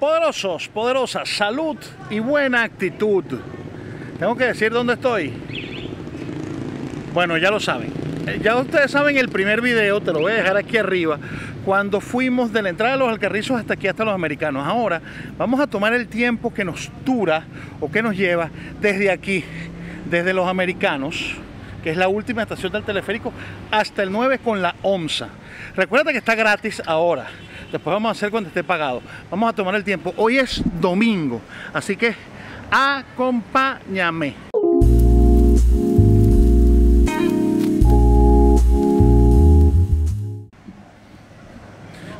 Poderosos, poderosas, salud y buena actitud. Tengo que decir dónde estoy. Bueno, ya lo saben. Eh, Ya ustedes saben el primer video, te lo voy a dejar aquí arriba, cuando fuimos de la entrada de los Alcarrizos hasta aquí, hasta los americanos. Ahora vamos a tomar el tiempo que nos dura o que nos lleva desde aquí, desde los americanos, que es la última estación del teleférico, hasta el 9 con la OMSA. Recuerda que está gratis ahora. Después vamos a hacer cuando esté pagado. Vamos a tomar el tiempo. Hoy es domingo, así que acompáñame.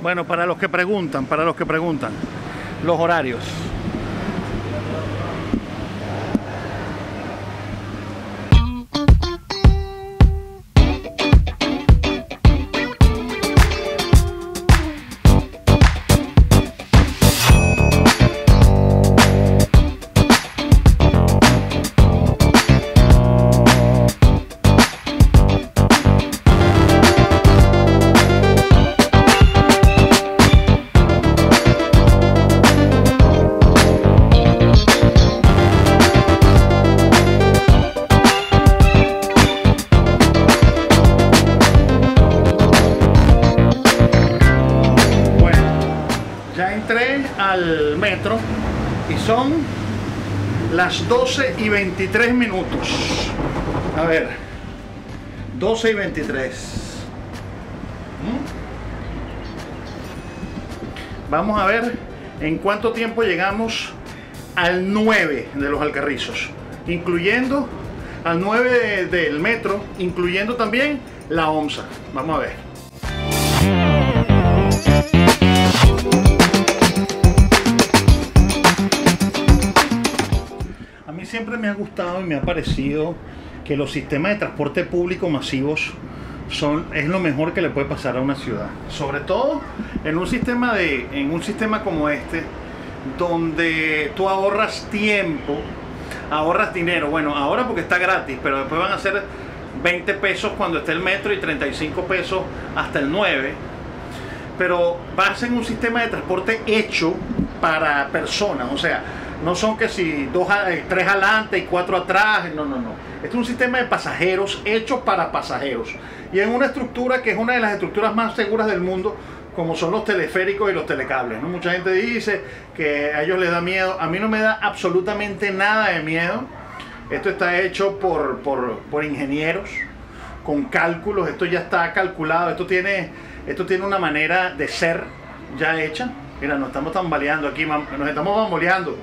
Bueno, para los que preguntan, para los que preguntan, los horarios. 12 y 23 minutos. A ver, 12 y 23. ¿Mm? Vamos a ver en cuánto tiempo llegamos al 9 de los Alcarrizos, incluyendo al 9 de- del metro, incluyendo también la OMSA. Vamos a ver. Siempre me ha gustado y me ha parecido que los sistemas de transporte público masivos son, es lo mejor que le puede pasar a una ciudad. Sobre todo en un sistema, de, en un sistema como este, donde tú ahorras tiempo, ahorras dinero. Bueno, ahora porque está gratis, pero después van a ser 20 pesos cuando esté el metro y 35 pesos hasta el 9 pero vas en un sistema de transporte hecho para personas, o sea, no son que si dos, eh, tres adelante y cuatro atrás, no, no, no. Este es un sistema de pasajeros hecho para pasajeros y en una estructura que es una de las estructuras más seguras del mundo, como son los teleféricos y los telecables. ¿no? Mucha gente dice que a ellos les da miedo, a mí no me da absolutamente nada de miedo. Esto está hecho por, por, por ingenieros con cálculos, esto ya está calculado, esto tiene, esto tiene una manera de ser ya hecha. Mira, nos estamos tambaleando aquí, nos estamos bamboleando.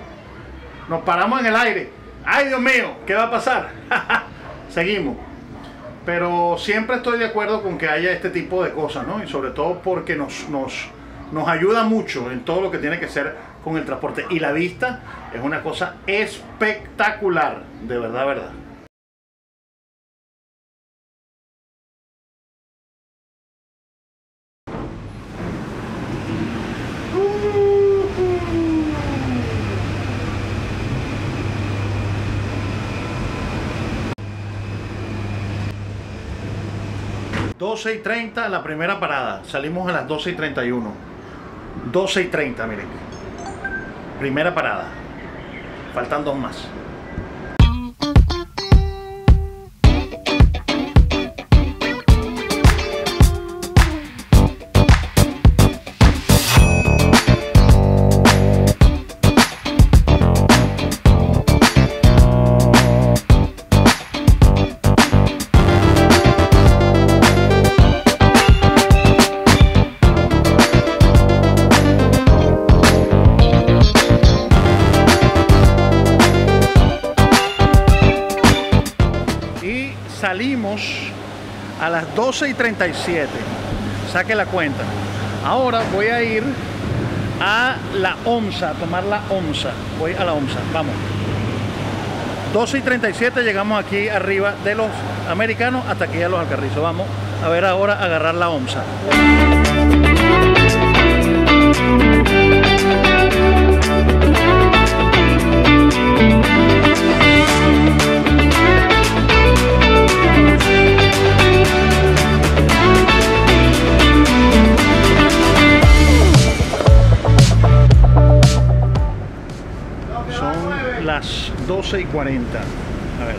Nos paramos en el aire. ¡Ay, Dios mío! ¿Qué va a pasar? Seguimos. Pero siempre estoy de acuerdo con que haya este tipo de cosas, ¿no? Y sobre todo porque nos, nos, nos ayuda mucho en todo lo que tiene que ser con el transporte. Y la vista es una cosa espectacular, de verdad, verdad. ...12 y 30 la primera parada... ...salimos a las 12 y 31... ...12 y 30 miren... ...primera parada... ...faltan dos más... 12 y 37. Saque la cuenta. Ahora voy a ir a la OMSA, a tomar la OMSA. Voy a la OMSA, vamos. 12 y 37 llegamos aquí arriba de los americanos hasta aquí a los alcarrizos. Vamos a ver ahora agarrar la OMSA. 12 y 40. A ver.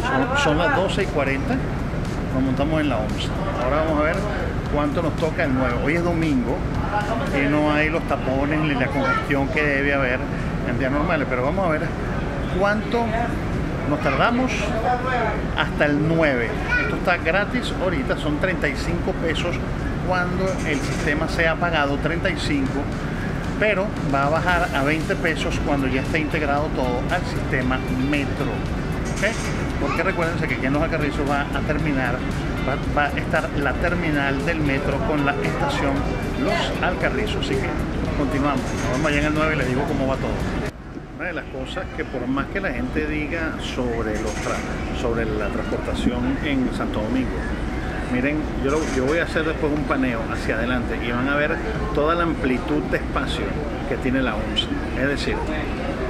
Son, son las 12 y 40. Nos montamos en la 11. Ahora vamos a ver cuánto nos toca el 9. Hoy es domingo y no hay los tapones ni la congestión que debe haber en días normales. Pero vamos a ver cuánto nos tardamos hasta el 9. Esto está gratis ahorita, son 35 pesos cuando el sistema sea pagado, 35 pero va a bajar a 20 pesos cuando ya esté integrado todo al sistema metro. Porque recuérdense que aquí en Los Alcarrizos va a terminar, va, a estar la terminal del metro con la estación Los Alcarrizos. Así que continuamos. vamos allá en el 9 y les digo cómo va todo. Una de las cosas que por más que la gente diga sobre, los sobre la transportación en Santo Domingo, Miren, yo, yo voy a hacer después un paneo hacia adelante y van a ver toda la amplitud de espacio que tiene la ONCE. Es decir,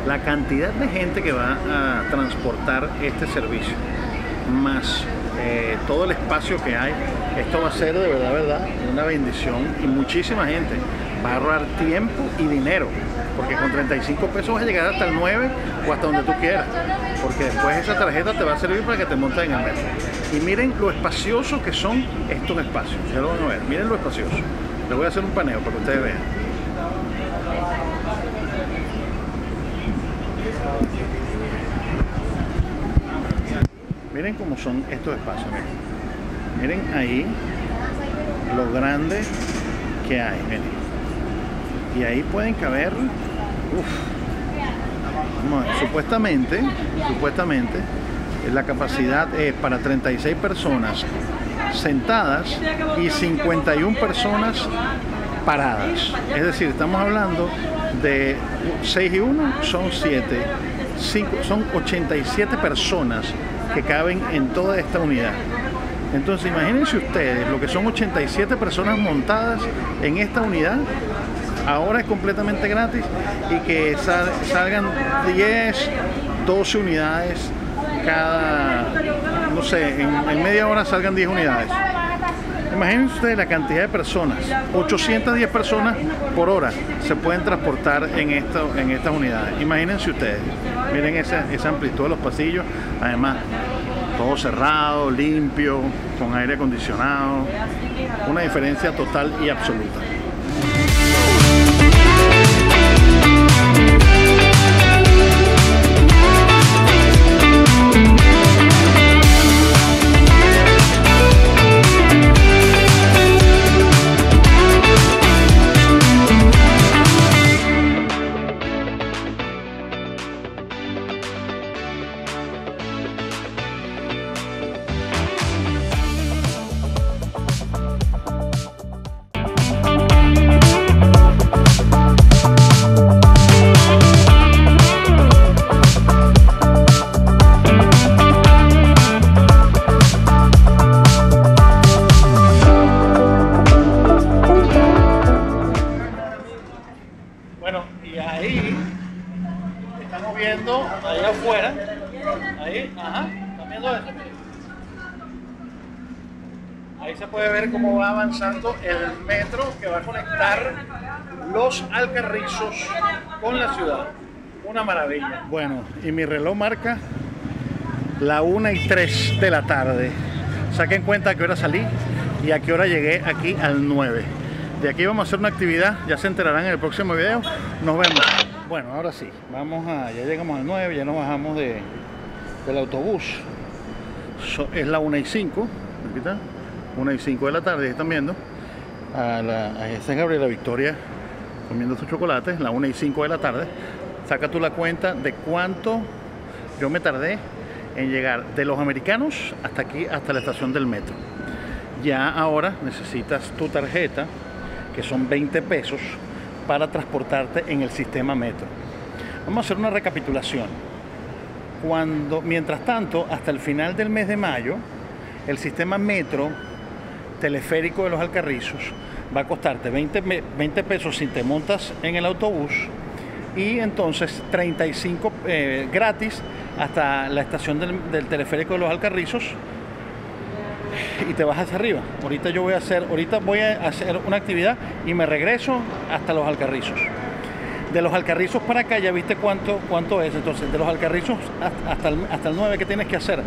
la cantidad de gente que va a transportar este servicio, más eh, todo el espacio que hay, esto va a ser de verdad, verdad, una bendición y muchísima gente va a ahorrar tiempo y dinero, porque con 35 pesos vas a llegar hasta el 9 o hasta donde tú quieras, porque después esa tarjeta te va a servir para que te montes en el metro. Y miren lo espacioso que son estos espacios, ya lo van a ver, miren lo espacioso. Les voy a hacer un paneo para que ustedes vean. Miren cómo son estos espacios. Miren, ahí lo grande que hay. Y ahí pueden caber, supuestamente, supuestamente, la capacidad es para 36 personas sentadas y 51 personas paradas. Es decir, estamos hablando de 6 y 1 son 7, 5, son 87 personas que caben en toda esta unidad. Entonces imagínense ustedes lo que son 87 personas montadas en esta unidad, ahora es completamente gratis y que salgan 10, 12 unidades cada, no sé, en, media hora salgan 10 unidades. Imagínense ustedes la cantidad de personas, 810 personas por hora se pueden transportar en, esto, en estas unidades. Imagínense ustedes, miren esa, esa amplitud de los pasillos, además todo cerrado, limpio, con aire acondicionado, una diferencia total y absoluta. Puede ver cómo va avanzando el metro que va a conectar los Alcarrizos con la ciudad. Una maravilla. Bueno, y mi reloj marca la 1 y 3 de la tarde. Saquen cuenta a qué hora salí y a qué hora llegué aquí al 9. De aquí vamos a hacer una actividad, ya se enterarán en el próximo video. Nos vemos. Bueno, ahora sí, vamos a, ya llegamos al 9, ya nos bajamos de, del autobús. es la 1 y 5, 1 y 5 de la tarde, están viendo. A, la, a San la Victoria comiendo sus chocolates, la 1 y 5 de la tarde. Saca tú la cuenta de cuánto yo me tardé en llegar de los americanos hasta aquí, hasta la estación del metro. Ya ahora necesitas tu tarjeta, que son 20 pesos, para transportarte en el sistema metro. Vamos a hacer una recapitulación. Cuando, mientras tanto, hasta el final del mes de mayo, el sistema metro teleférico de los Alcarrizos va a costarte 20, 20 pesos si te montas en el autobús y entonces 35 eh, gratis hasta la estación del, teleférico de los Alcarrizos y te vas hacia arriba. Ahorita yo voy a hacer, ahorita voy a hacer una actividad y me regreso hasta los Alcarrizos. De los Alcarrizos para acá, ya viste cuánto, cuánto es. Entonces, de los Alcarrizos hasta el, hasta el 9, ¿qué tienes que hacer?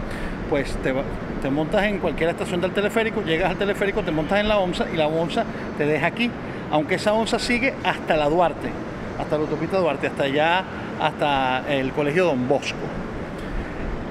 Pues te, te montas en cualquier estación del teleférico, llegas al teleférico, te montas en la onza y la onza te deja aquí. Aunque esa onza sigue hasta la Duarte, hasta la autopista Duarte, hasta allá, hasta el colegio Don Bosco.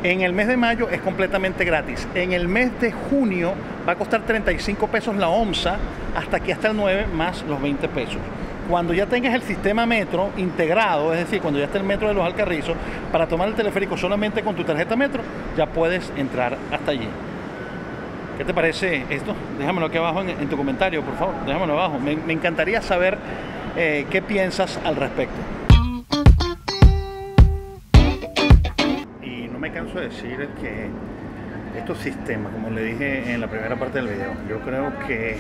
En el mes de mayo es completamente gratis. En el mes de junio va a costar 35 pesos la onza, hasta aquí hasta el 9 más los 20 pesos. Cuando ya tengas el sistema metro integrado, es decir, cuando ya esté el metro de los Alcarrizos, para tomar el teleférico solamente con tu tarjeta metro, ya puedes entrar hasta allí. ¿Qué te parece esto? Déjamelo aquí abajo en, tu comentario, por favor. Déjamelo abajo. Me, encantaría saber eh, qué piensas al respecto. Y no me canso de decir que estos sistemas, como le dije en la primera parte del video, yo creo que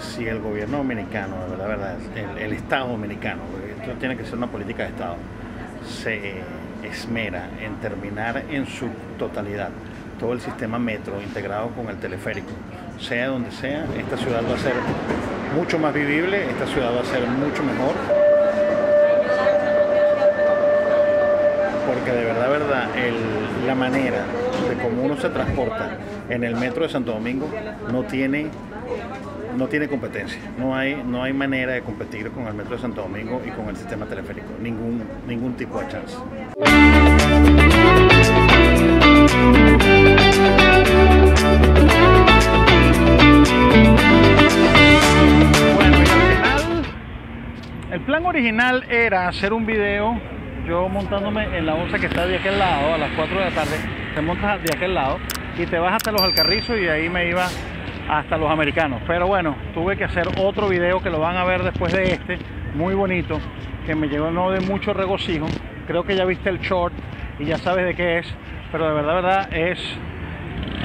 si el gobierno dominicano, de verdad, verdad el, Estado dominicano, esto tiene que ser una política de Estado, se esmera en terminar en su totalidad todo el sistema metro integrado con el teleférico, sea donde sea, esta ciudad va a ser mucho más vivible, esta ciudad va a ser mucho mejor. Porque de verdad, verdad, la manera de cómo uno se transporta en el metro de Santo Domingo no tiene no tiene competencia. No hay, no hay manera de competir con el Metro de Santo Domingo y con el sistema teleférico. Ningún, ningún tipo de chance. El plan original era hacer un video, yo montándome en la onza que está de aquel lado, a las 4 de la tarde, te montas de aquel lado y te vas hasta los Alcarrizos y ahí me iba hasta los americanos. Pero bueno, tuve que hacer otro video que lo van a ver después de este, muy bonito, que me llegó no de mucho regocijo. Creo que ya viste el short y ya sabes de qué es, pero de verdad, verdad es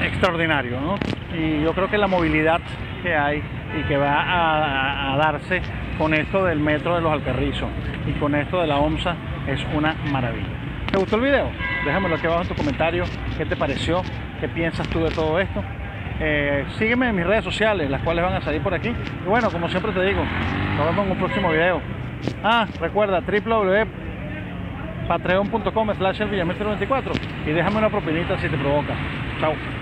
extraordinario, ¿no? Y yo creo que la movilidad que hay y que va a, darse con esto del metro de los Alcarrizos y con esto de la OMSA es una maravilla. ¿Te gustó el video? Déjamelo aquí abajo en tu comentario. ¿Qué te pareció? ¿Qué piensas tú de todo esto? Eh, sígueme en mis redes sociales, las cuales van a salir por aquí. Y bueno, como siempre te digo, nos vemos en un próximo video. Ah, recuerda www.patreon.com slash el 24 y déjame una propinita si te provoca. Chao.